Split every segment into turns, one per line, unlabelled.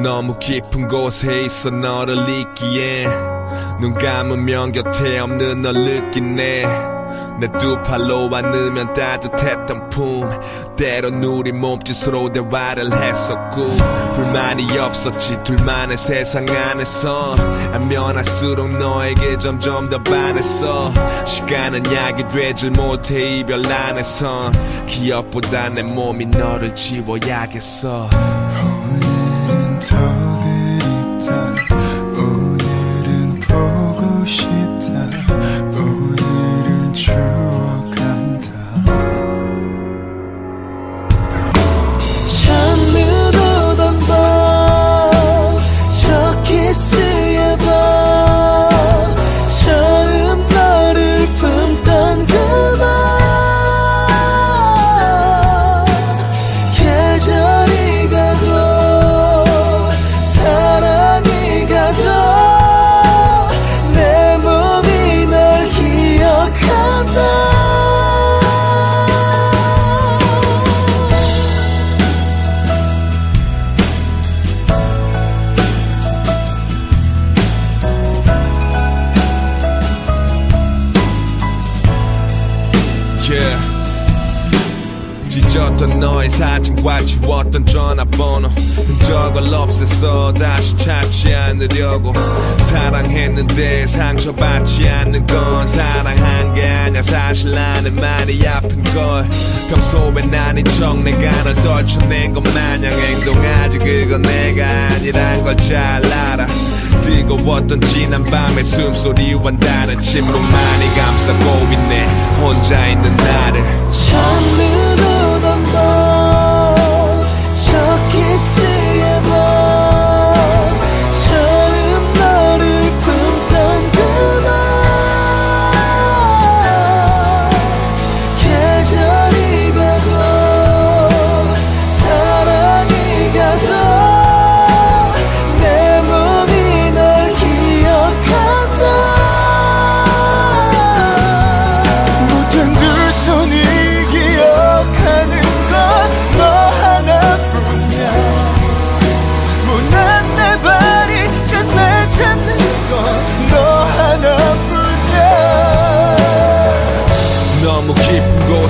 너무 깊은 곳에 있어 너를 잊기에. 눈 감으면 곁에 없는 널 느끼네. 내두 팔로 안으면 따뜻했던 품. 때론 우리 몸짓으로 대화를 했었고. 불만이 없었지 둘만의 세상 안에서. 알면 할수록 너에게 점점 더 반했어. 시간은 약이 되질 못해 이별 안에선 기억보다 내 몸이 너를 지워야겠어
더 그립다 오늘은 보고 싶다
찢었던 너의 사진과 지웠던 전화번호. 흔적을 없애서 다시 찾지 않으려고 사랑했는데 상처받지 않는 건 사랑한 게 아니야. 사실 나는 많이 아픈 걸 평소엔 아닌 척 내가 널 떨쳐낸 것 마냥. 행동하지 그건 내가 아니란 걸 잘 알아. 뜨거웠던 지난 밤의 숨소리와 다른 침묵만이 감싸고 있네. 혼자 있는 나를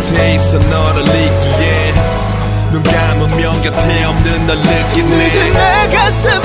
곳에 있어 너를 잊기에. 눈 감으면 곁에 없는 널
이제
느끼네.
내 가슴이